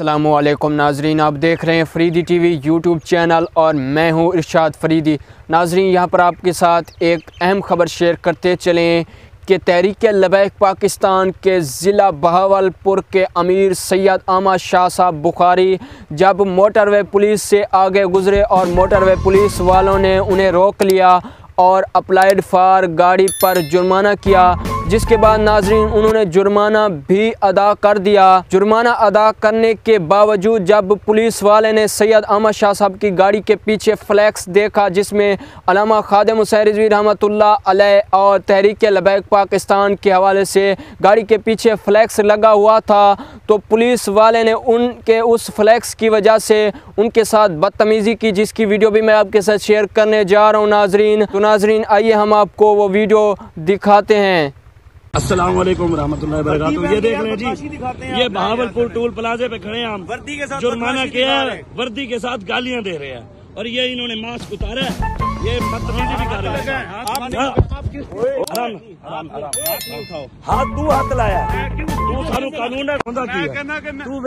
अल्लाम नाजरीन, आप देख रहे हैं फरीदी टीवी यूट्यूब चैनल और मैं हूँ इरशाद फरीदी। नाजरीन, यहाँ पर आपके साथ एक अहम खबर शेयर करते चलें कि तहरीक लबैक पाकिस्तान के ज़िला बहावलपुर के अमीर सैयद आमा शाह साहब बुखारी जब मोटरवे पुलिस से आगे गुजरे और मोटरवे पुलिस वालों ने उन्हें रोक लिया और अप्लाइड फार गाड़ी पर जुर्माना किया जिसके बाद नाजरीन, उन्होंने जुर्माना भी अदा कर दिया। जुर्माना अदा करने के बावजूद जब पुलिस वाले ने सैयद अहमद शाह साहब की गाड़ी के पीछे फ्लैक्स देखा, जिसमें अलामा खादम हुसैन रिजवी रहमत और तहरीक लबैक पाकिस्तान के हवाले से गाड़ी के पीछे फ्लैक्स लगा हुआ था तो पुलिस वाले ने उनके उस फ्लैक्स की वजह से उनके साथ बदतमीज़ी की, जिसकी वीडियो भी मैं आपके साथ शेयर करने जा रहा हूँ नाजरीन। तो नाजरीन, आइए हम आपको वो वीडियो दिखाते हैं। अस्सलाम वालेकुम रहमतुल्लाहि ये देख रहे हैं जी ये बहावलपुर टूल प्लाजे पे खड़े हैं हम। वर्दी के साथ जुर्माना किया है। वर्दी के साथ गालियाँ दे रहे हैं। और ये इन्होंने मास्क उतारा है। ये बदतमीजी भी कर रहे हैं। आराम, आराम, आराम, हाथ तू हाथ लाया। तू सानू कानून है खुदा तू